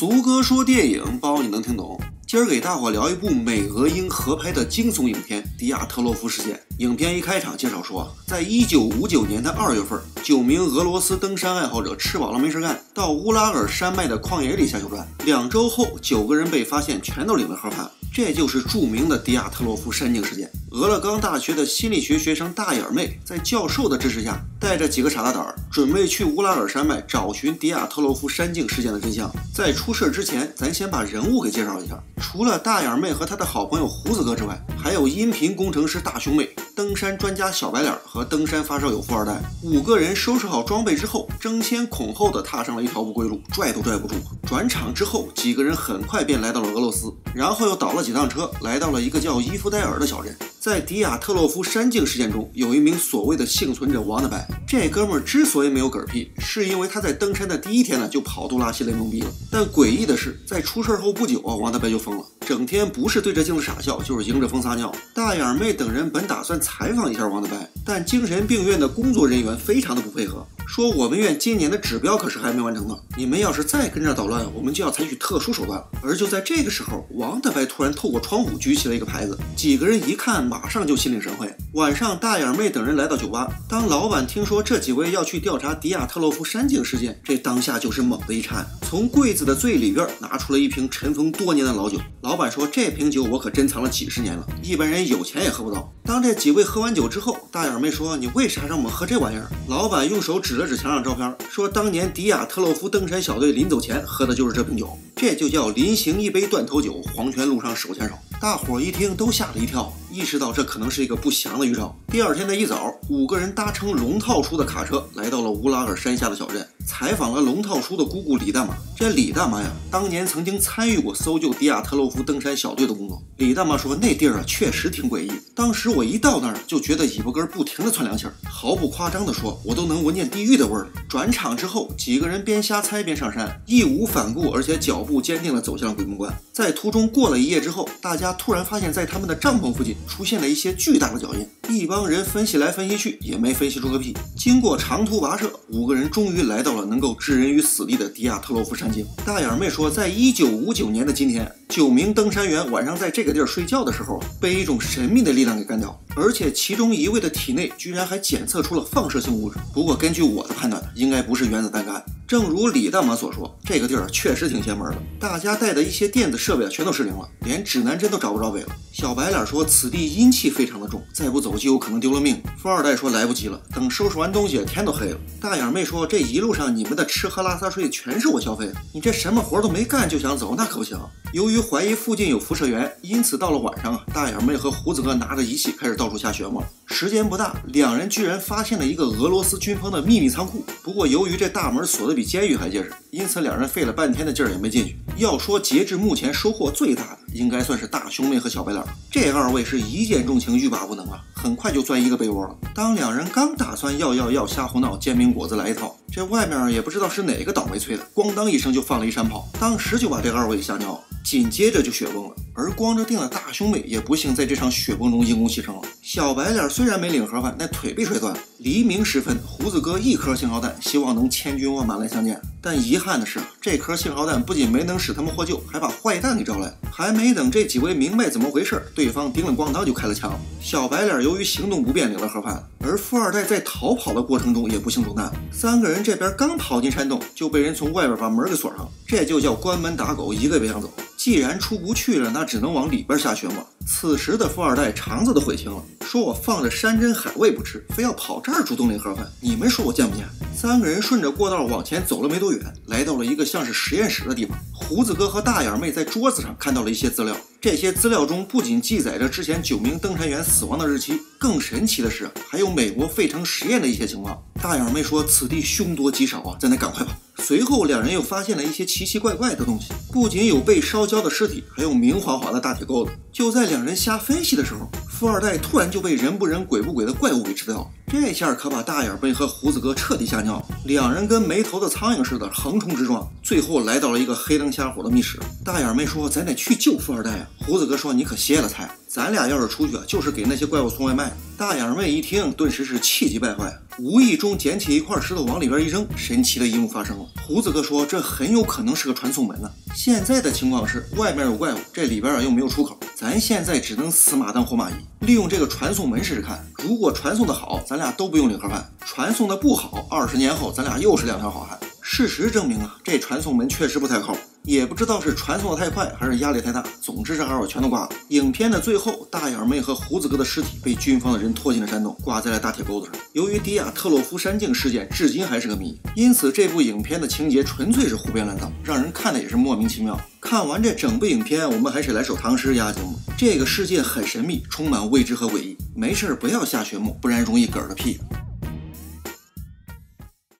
足哥说电影，包你能听懂。今儿给大伙聊一部美俄英合拍的惊悚影片《迪亚特洛夫事件》。影片一开场介绍说，在一九五九年的二月份，九名俄罗斯登山爱好者吃饱了没事干，到乌拉尔山脉的旷野里下修转。两周后，九个人被发现全都领了盒饭。这就是著名的迪亚特洛夫山境事件。俄勒冈大学的心理学学生大眼妹在教授的支持下，带着几个傻大胆儿，准备去乌拉尔山脉找寻迪亚特洛夫山境事件的真相。在出事之前，咱先把人物给介绍一下。除了大眼妹和他的好朋友胡子哥之外，还有音频工程师大胸妹、登山专家小白脸和登山发烧友富二代。五个人收拾好装备之后，争先恐后的踏上了一条不归路，拽都拽不住。转场之后，几个人很快便来到了俄罗斯，然后又倒了几趟车，来到了一个叫伊夫戴尔的小镇。在迪亚特洛夫山径事件中，有一名所谓的幸存者王大白。这哥们儿之所以没有嗝屁，是因为他在登山的第一天呢就跑肚拉稀了，懵逼了。但诡异的是，在出事后不久啊，王大白就疯了，整天不是对着镜子傻笑，就是迎着风撒尿。大眼妹等人本打算采访一下王德拜，但精神病院的工作人员非常的不配合。说我们院今年的指标可是还没完成呢，你们要是再跟着捣乱，我们就要采取特殊手段了。而就在这个时候，王大白突然透过窗户举起了一个牌子，几个人一看，马上就心领神会。晚上，大眼妹等人来到酒吧，当老板听说这几位要去调查迪亚特洛夫山径事件，这当下就是猛地一颤，从柜子的最里边拿出了一瓶尘封多年的老酒。老板说：“这瓶酒我可珍藏了几十年了，一般人有钱也喝不到。”当这几位喝完酒之后，大眼妹说：“你为啥让我们喝这玩意儿？”老板用手指了指墙上照片，说：“当年迪亚特洛夫登山小队临走前喝的就是这瓶酒，这就叫临行一杯断头酒，黄泉路上手牵手。”大伙一听都吓了一跳，意识到这可能是一个不祥的预兆。第二天的一早，五个人搭乘龙套叔的卡车来到了乌拉尔山下的小镇，采访了龙套叔的姑姑李大妈。这李大妈呀，当年曾经参与过搜救迪亚特洛夫登山小队的工作。李大妈说，那地儿啊确实挺诡异。当时我一到那儿就觉得尾巴根不停的窜凉气儿，毫不夸张的说，我都能闻见地狱的味儿。转场之后，几个人边瞎猜边上山，义无反顾，而且脚步坚定的走向了鬼门关。在途中过了一夜之后，大家。突然发现，在他们的帐篷附近出现了一些巨大的脚印。一帮人分析来分析去，也没分析出个屁。经过长途跋涉，五个人终于来到了能够置人于死地的迪亚特洛夫山径。大眼妹说，在一九五九年的今天，九名登山员晚上在这个地儿睡觉的时候，被一种神秘的力量给干掉，而且其中一位的体内居然还检测出了放射性物质。不过，根据我的判断，应该不是原子弹干。正如李大妈所说，这个地儿确实挺邪门的。大家带的一些电子设备全都失灵了，连指南针都找不着北了。小白脸说，此地阴气非常的重，再不走就有可能丢了命。富二代说，来不及了，等收拾完东西，天都黑了。大眼妹说，这一路上你们的吃喝拉撒睡全是我消费的，你这什么活都没干就想走，那可不行。由于怀疑附近有辐射源，因此到了晚上啊，大眼妹和胡子哥拿着仪器开始到处下旋磨。时间不大，两人居然发现了一个俄罗斯军方的秘密仓库。不过由于这大门锁的比监狱还结实，因此两人费了半天的劲儿也没进去。要说截至目前收获最大的，应该算是大兄妹和小白脸。这二位是一见钟情，欲罢不能啊，很快就钻一个被窝了。当两人刚打算要要要瞎胡闹，煎饼果子来一套，这外面也不知道是哪个倒霉催的，咣当一声就放了一山炮，当时就把这二位吓尿了。紧接着就雪崩了，而光着腚的大胸妹也不幸在这场雪崩中因公牺牲了。小白脸虽然没领盒饭，但腿被摔断。黎明时分，胡子哥一颗信号弹，希望能千军万马来相见。但遗憾的是，这颗信号弹不仅没能使他们获救，还把坏蛋给招来。还没等这几位明白怎么回事，对方叮了咣当就开了枪。小白脸由于行动不便，领了盒饭，而富二代在逃跑的过程中也不幸中弹。三个人这边刚跑进山洞，就被人从外边把门给锁上，这就叫关门打狗，一个也别想走。既然出不去了，那只能往里边下旋磨。此时的富二代肠子都悔青了，说我放着山珍海味不吃，非要跑这儿主动领盒饭，你们说我贱不贱？三个人顺着过道往前走了没多远，来到了一个像是实验室的地方。胡子哥和大眼妹在桌子上看到了一些资料，这些资料中不仅记载着之前九名登山员死亡的日期，更神奇的是还有美国费城实验的一些情况。大眼妹说：“此地凶多吉少啊，咱得赶快跑。”随后，两人又发现了一些奇奇怪怪的东西，不仅有被烧焦的尸体，还有明晃晃的大铁钩子。就在两人瞎分析的时候，富二代突然就被人不人鬼不鬼的怪物给吃掉了，这下可把大眼妹和胡子哥彻底吓尿了。两人跟没头的苍蝇似的横冲直撞，最后来到了一个黑灯瞎火的密室。大眼妹说：“咱得去救富二代啊！”胡子哥说：“你可歇了菜，咱俩要是出去啊，就是给那些怪物送外卖。”大眼妹一听，顿时是气急败坏，无意中捡起一块石头往里边一扔，神奇的一幕发生了。胡子哥说：“这很有可能是个传送门呢。现在的情况是，外面有怪物，这里边啊又没有出口，咱现在只能死马当活马医，利用这个传送门试试看。如果传送的好，咱俩都不用领盒饭；传送的不好，二十年后咱俩又是两条好汉。”事实证明啊，这传送门确实不太靠谱。也不知道是传送的太快还是压力太大，总之这二位全都挂了。影片的最后，大眼妹和胡子哥的尸体被军方的人拖进了山洞，挂在了大铁钩子上。由于迪亚特洛夫山境事件至今还是个谜，因此这部影片的情节纯粹是胡编乱造，让人看的也是莫名其妙。看完这整部影片，我们还是来首唐诗压惊吧。这个世界很神秘，充满未知和诡异，没事不要下血幕，不然容易嗝儿的屁。